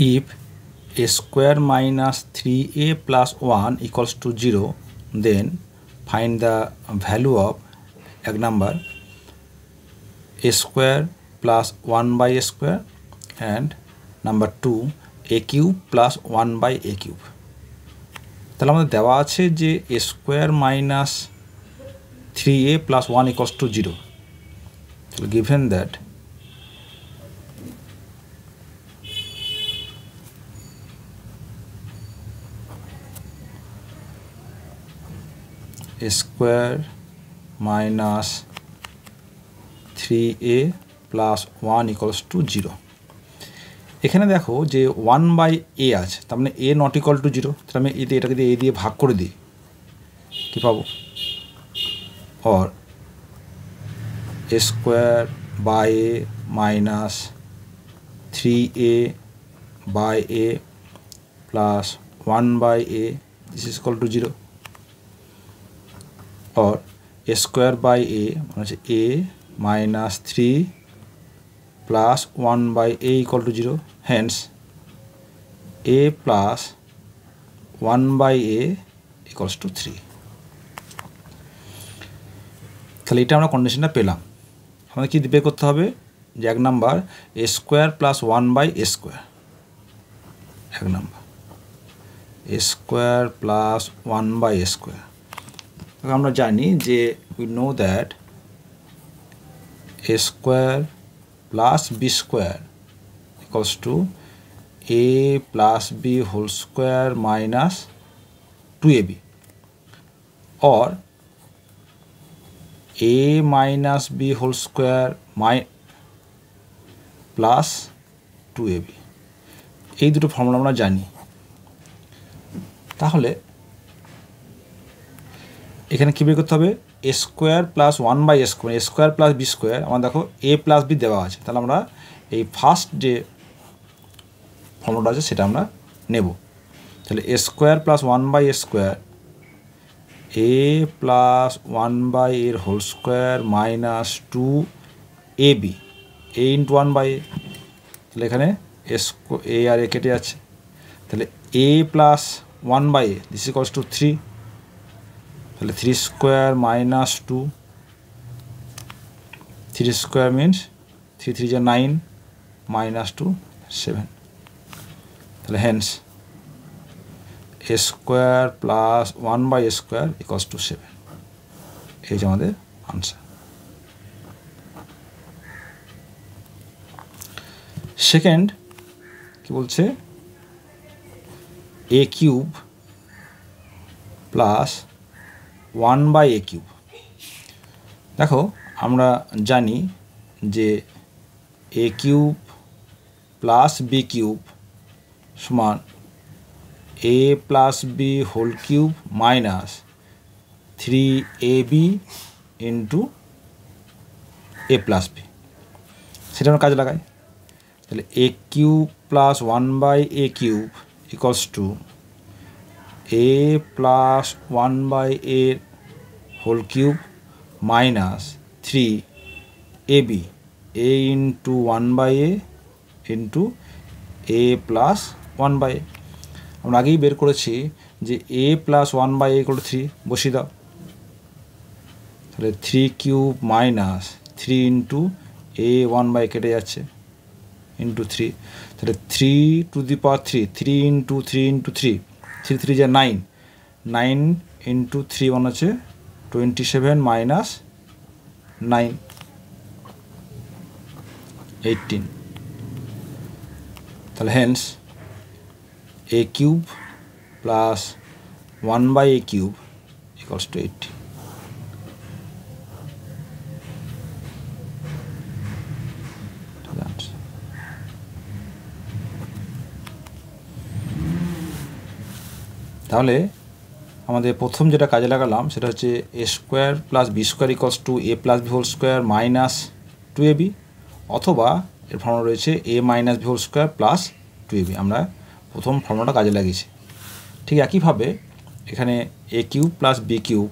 if a square minus 3a plus 1 equals to 0 then find the value of এক number a square plus 1 by a square and number 2 a cube plus 1 by a cube তাহলে আমাদের দেওয়া আছে যে a square minus three a plus one equals to zero given that square minus three a plus one equals to zero. এখানে দেখো যে one by a আছে, তার মানে a not equal to zero তাহলে আমি এতে এটাকে দিয়ে এ দিয়ে ভাগ করে দিই। কী পাবো? Or a square by a minus three a by a plus one by a this is to zero. Square by a মানে হচ্ছে a minus three plus 1 by a equal to 0 hence a plus 1 by a equals to 3 তাহলে এটা আমরা কন্ডিশনটা পেলাম। আমাদের কি বের করতে হবে? যে এক number, a square plus one by a square. এক number, a square plus one by a square. আমরা জানি যে we know that a square plus b square equals to a plus b whole square minus two a b or a minus b whole square my plus two a b এই দুটো formula আমরা জানি। তাহলে এখানে কী বের করতে হবে? A square plus one by a square a square plus b square আমার দেখো এ প্লাস বি দেওয়া আছে। তাহলে আমরা এই ফার্স্ট যে ফর্মুলাটা আছে, সেটা আমরা নেব। তাহলে a square plus one by a square a plus one by এর whole square minus two a b a into one by a তাহলে এখানে এ আর এ কেটে যাচ্ছে। তাহলে a plus one by a this equals to three তাহলে three square minus two three square means three three যা nine minus two seven তাহলে hence a square plus one by a square equals to seven এই যে আমাদের answer second কি বলছে? A cube plus one by a cube. দেখো, আমরা জানি যে a cube plus b cube সমান a plus b whole cube minus three a b into a plus b. সেটা আমরা কাজে লাগাই। তাহলে a cube plus one by a cube equals to a plus one by a whole cube minus three a b a into one by a into a plus one by আমরা আগেই বের করেছি যে a plus one by a করে three বসিয়ে দাও। তাহলে three cube minus three into a one by কেটে যাচ্ছে ইন্টু থ্রি তাহলে three to the power three three into three into three three three যে nine nine into three one আছে twenty seven minus nine eighteen তাহলে hence a cube plus one by a cube equals to eighteen তাহলে আমাদের প্রথম যেটা কাজে লাগালাম সেটা হচ্ছে a square plus b square equals to a plus b whole square minus two a b অথবা এর ফর্মুলা রয়েছে a minus b whole square plus two a b আমরা প্রথম ফর্মুলাটা কাজে লাগিয়েছি। ঠিক একইভাবে এখানে a cube plus b cube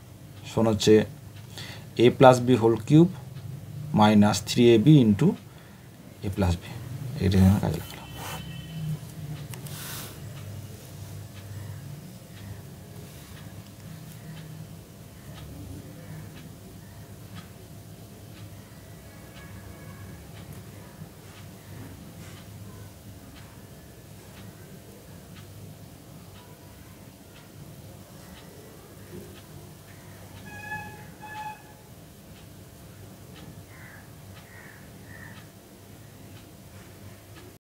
শোন হচ্ছে a plus b whole cube minus three a b into a plus b এটা কাজে লাগালাম।